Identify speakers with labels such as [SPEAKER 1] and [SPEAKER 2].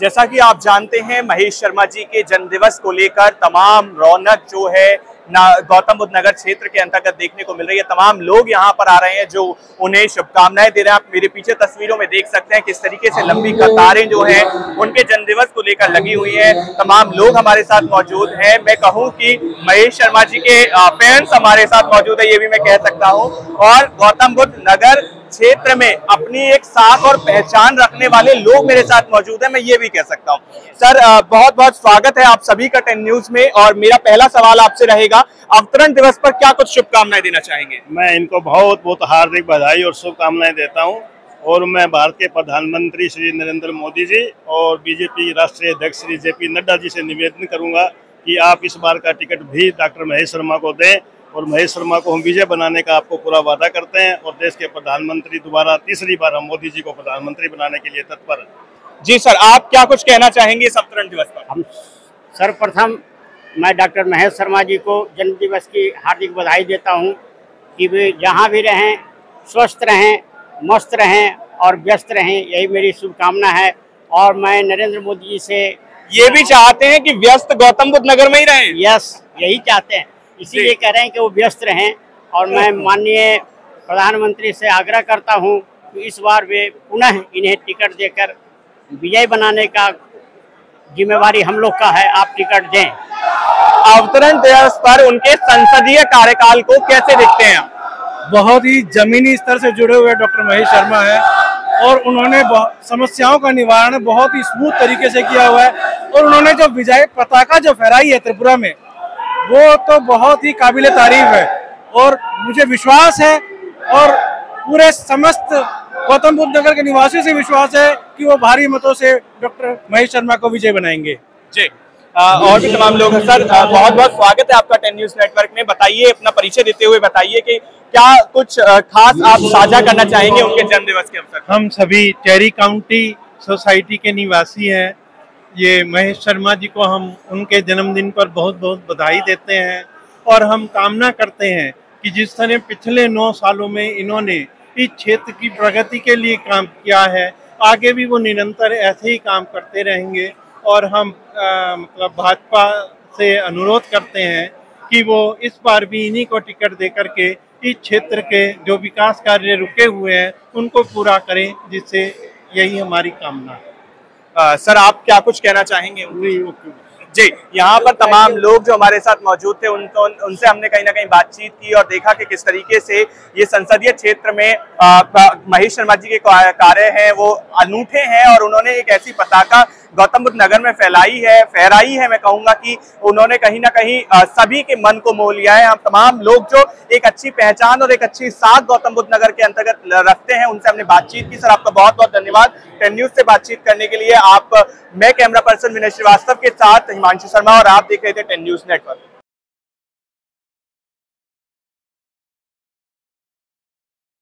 [SPEAKER 1] जैसा कि आप जानते हैं, महेश शर्मा जी के जन्मदिवस को लेकर तमाम रौनक जो है गौतम बुद्ध नगर क्षेत्र के अंतर्गत देखने को मिल रही है। तमाम लोग यहाँ पर आ रहे हैं जो उन्हें शुभकामनाएँ दे रहे हैं। आप मेरे पीछे तस्वीरों में देख सकते हैं किस तरीके से लंबी कतारें जो है उनके जन्मदिवस को लेकर लगी हुई है। तमाम लोग हमारे साथ मौजूद हैं। मैं कहूँ कि महेश शर्मा जी के फैंस हमारे साथ मौजूद है, ये भी मैं कह सकता हूँ। और गौतम बुद्ध नगर क्षेत्र में अपनी एक साख और पहचान रखने वाले लोग मेरे साथ मौजूद हैं, मैं ये भी कह सकता हूँ। सर बहुत बहुत स्वागत है आप सभी का टेन न्यूज़ में और मेरा पहला सवाल आपसे रहेगा, अवतरण दिवस पर क्या कुछ शुभकामनाएँ देना चाहेंगे?
[SPEAKER 2] मैं इनको बहुत बहुत हार्दिक बधाई और शुभकामनाएँ देता हूँ और मैं भारत के प्रधानमंत्री श्री नरेंद्र मोदी जी और बीजेपी राष्ट्रीय अध्यक्ष श्री जेपी नड्डा जी से निवेदन करूँगा कि आप इस बार का टिकट भी डॉक्टर महेश शर्मा को दें। और महेश शर्मा को हम विजय बनाने का आपको पूरा वादा करते हैं और देश के प्रधानमंत्री दोबारा तीसरी बार हम मोदी जी को प्रधानमंत्री बनाने के लिए तत्पर
[SPEAKER 1] जी सर आप क्या कुछ कहना चाहेंगे इस अवतरण दिवस पर?
[SPEAKER 3] हम सर्वप्रथम मैं डॉक्टर महेश शर्मा जी को जन्म दिवस की हार्दिक बधाई देता हूँ कि वे जहाँ भी रहें स्वस्थ रहें मस्त रहें और व्यस्त रहें यही मेरी शुभकामना है। और मैं नरेंद्र मोदी जी से
[SPEAKER 1] ये भी चाहते हैं कि व्यस्त गौतम बुद्ध नगर में ही रहें।
[SPEAKER 3] यस यही चाहते हैं। इसीलिए कह रहे हैं कि वो व्यस्त रहें और मैं माननीय प्रधानमंत्री से आग्रह करता हूँ कि इस बार वे पुनः इन्हें टिकट देकर विजय बनाने का जिम्मेवारी हम लोग का है आप टिकट दें।
[SPEAKER 1] अवतरण दिवस पर उनके संसदीय कार्यकाल को कैसे देखते हैं
[SPEAKER 4] बहुत ही जमीनी स्तर से जुड़े हुए डॉक्टर महेश शर्मा है और उन्होंने समस्याओं का निवारण बहुत ही स्मूथ तरीके से किया हुआ है और उन्होंने जो विजय पताका जो फहराई है त्रिपुरा में वो तो बहुत ही काबिल तारीफ़ है। और मुझे विश्वास है और पूरे समस्त गौतम बुद्ध नगर के निवासियों से विश्वास है कि वो भारी मतों से डॉक्टर महेश शर्मा को विजय बनाएँगे।
[SPEAKER 1] जी। आ, और भी तमाम लोग सर बहुत बहुत स्वागत है आपका टेन न्यूज़ नेटवर्क में। बताइए अपना परिचय देते हुए बताइए कि क्या कुछ खास आप साझा करना चाहेंगे उनके जन्म दिवस के अवसर
[SPEAKER 5] हम सभी टेरी काउंटी सोसाइटी के निवासी हैं। ये महेश शर्मा जी को हम उनके जन्मदिन पर बहुत बहुत बधाई देते हैं और हम कामना करते हैं कि जिस तरह पिछले नौ सालों में इन्होंने इस क्षेत्र की प्रगति के लिए काम किया है, आगे भी वो निरंतर ऐसे ही काम करते रहेंगे और हम मतलब भाजपा से अनुरोध करते हैं कि वो इस बार भी इन्हीं को टिकट दे करके इस क्षेत्र के जो विकास कार्य रुके हुए हैं, उनको पूरा करें, जिससे यही हमारी कामना है।
[SPEAKER 1] आ, सर आप क्या कुछ कहना चाहेंगे? जी यहाँ पर तमाम लोग जो हमारे साथ मौजूद थे उन, उन, उनसे हमने कहीं ना कहीं बातचीत की और देखा कि किस तरीके से ये संसदीय क्षेत्र में महेश शर्मा जी के कार्य हैं वो अनूठे हैं और उन्होंने एक ऐसी पताका गौतम बुद्ध नगर में फैलाई है, फहराई है। मैं कहूँगा कि उन्होंने कहीं ना कहीं सभी के मन को मोह लिया है। हम तमाम लोग जो एक अच्छी पहचान और एक अच्छी साथ गौतम बुद्ध नगर के अंतर्गत रखते हैं, उनसे हमने बातचीत की। सर, आपका बहुत बहुत धन्यवाद। टेन न्यूज़ से बातचीत करने के लिए आप, मैं कैमरा पर्सन विनय श्रीवास्तव के साथ हिमांशु शर्मा और आप देख रहे थे टेन न्यूज़ नेटवर्क।